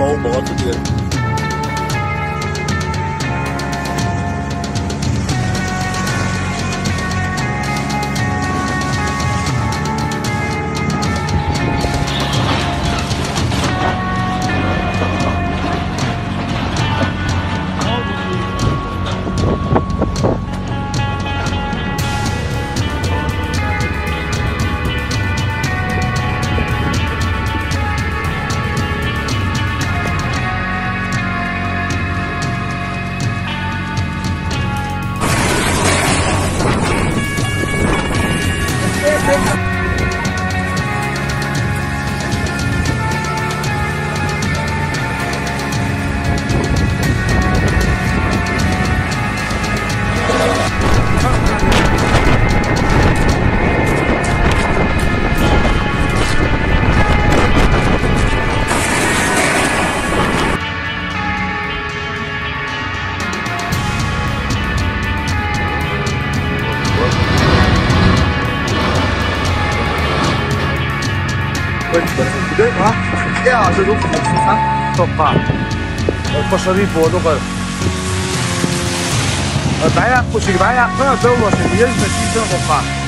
mobile up again. 啲嘅。Gdje? A? Ja, za ruku sam. To pa. Pošla vi po dobar. Daja, pošli daja, prva dobro se je, da ti se pa.